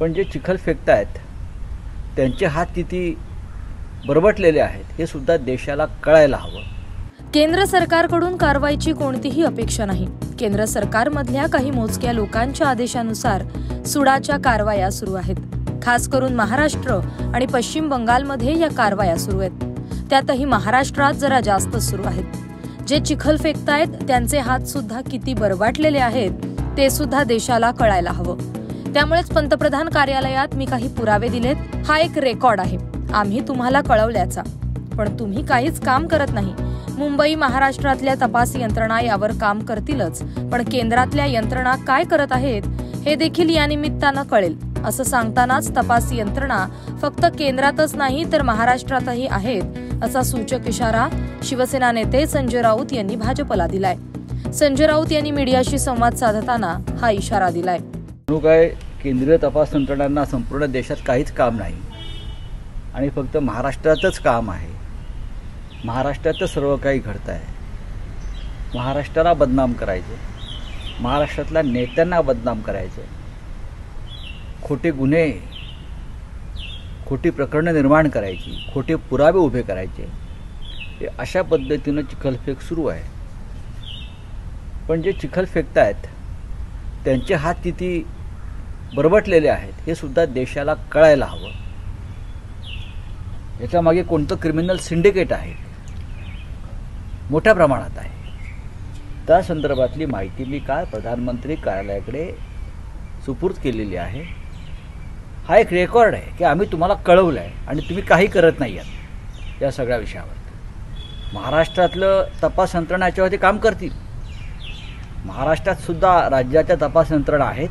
पण जे चिखल फेकतायत त्यांचे हात किती बरबटलेले आहेत हे सुद्धा देशाला कळायला हवं. केंद्र सरकारकडून कारवाईची कोणतीही अपेक्षा नाही. केंद्र सरकारमधल्या काही मोजक्या लोकांच्या आदेशानुसार सुडाच्या कारवाया सुरू आहेत. खास करून महाराष्ट्र आणि पश्चिम बंगालमध्ये या कारवाया सुरू आहेत. त्यातही महाराष्ट्रात जरा जास्त सुरू आहेत. जे चिखल फेकतायत त्यांचे हात सुद्धा किती बरबाटलेले आहेत ते सुद्धा देशाला कळायला हवं. त्यामुळेच पंतप्रधान कार्यालयात मी काही पुरावे दिलेत. हा एक रेकॉर्ड आहे. आम्ही तुम्हाला कळवल्याचा. पण तुम्ही काहीच काम करत नाही. मुंबई महाराष्ट्रातल्या तपास यंत्रणा यावर काम करतीलच. पण केंद्रातल्या यंत्रणा काय करत आहेत हे देखील या निमित्तानं कळेल. असं सांगतानाच तपास यंत्रणा फक्त केंद्रातच नाही तर महाराष्ट्रातही आहेत असा सूचक इशारा शिवसेना नेते संजय राऊत यांनी भाजपला दिलाय. संजय राऊत यांनी मीडियाशी संवाद साधताना हा इशारा दिलाय. म्हणून काय केंद्रीय तपास यंत्रणांना संपूर्ण देशात काहीच काम नाही. आणि फक्त महाराष्ट्रातच काम आहे. महाराष्ट्रातच सर्व काही घडत आहे. महाराष्ट्राला बदनाम करायचे. महाराष्ट्रातल्या नेत्यांना बदनाम करायचे. खोटे गुन्हे खोटी प्रकरणं निर्माण करायची खोटे पुरावे उभे करायचे. हे अशा पद्धतीनं चिखलफेक सुरू आहे. पण जे चिखल फेकतायत त्यांचे हात किती बरबटलेले आहेत हे सुद्धा देशाला कळायला हवं. याच्या मागे कोणतं क्रिमिनल सिंडिकेट आहे? मोठ्या प्रमाणात आहे. त्या संदर्भातली माहिती मी काल प्रधानमंत्री कार्यालयाकडे सुपूर्द केलेली आहे. हा एक रेकॉर्ड आहे की आम्ही तुम्हाला कळवलं आहे आणि तुम्ही काही करत नाही आहात या सगळ्या विषयावर. महाराष्ट्रातलं तपास यंत्रणा याच्यावरती काम करतील. महाराष्ट्रात सुद्धा राज्याच्या तपास यंत्रणा आहेत.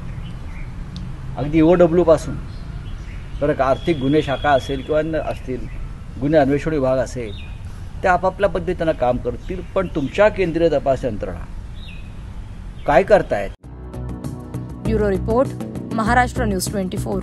अगदी ओ डब्ल्यूपासून बरं का आर्थिक गुन्हे शाखा असेल किंवा अन्य असतील गुन्हे अन्वेषण विभाग असेल ते आपापल्या पद्धतीनं काम करतील पण तुमच्या केंद्रीय तपास यंत्रणा काय करतायत? Bureau report Maharashtra news twenty four.